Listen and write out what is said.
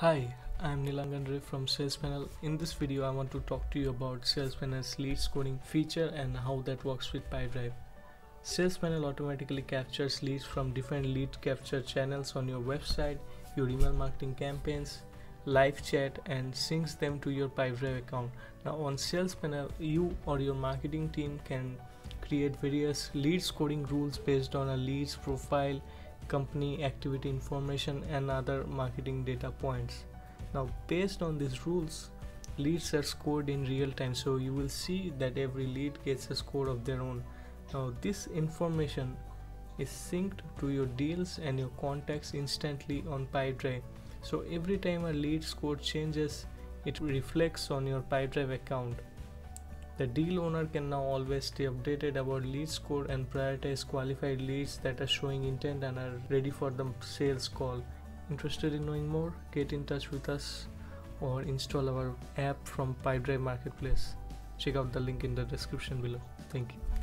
Hi, I'm Nilangan Ray from Salespanel. In this video, I want to talk to you about Salespanel's lead scoring feature and how that works with Pipedrive. Salespanel automatically captures leads from different lead capture channels on your website, your email marketing campaigns, live chat, and syncs them to your Pipedrive account. Now, on Salespanel, you or your marketing team can create various lead scoring rules based on a lead's profile company activity information and other marketing data points. Now based on these rules leads are scored in real time so you will see that every lead gets a score of their own. Now this information is synced to your deals and your contacts instantly on Pipedrive. So every time a lead score changes it reflects on your Pipedrive account the deal owner can now always stay updated about lead score and prioritize qualified leads that are showing intent and are ready for the sales call. Interested in knowing more? Get in touch with us or install our app from Pipedrive Marketplace. Check out the link in the description below. Thank you.